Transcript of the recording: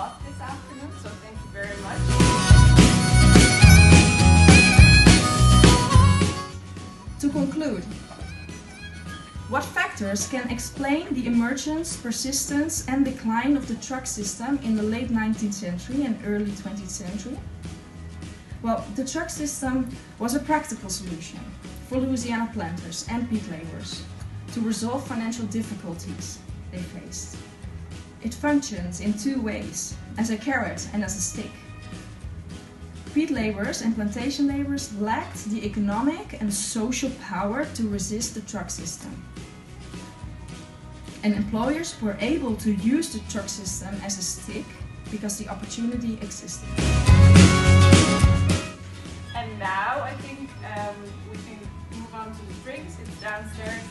this afternoon, so thank you very much. To conclude, what factors can explain the emergence, persistence and decline of the truck system in the late 19th century and early 20th century? Well, the truck system was a practical solution for Louisiana planters and peat laborers to resolve financial difficulties they faced. It functions in two ways, as a carrot and as a stick. Peat laborers and plantation laborers lacked the economic and social power to resist the truck system. And employers were able to use the truck system as a stick because the opportunity existed. And now I think um, we can move on to the drinks. It's downstairs.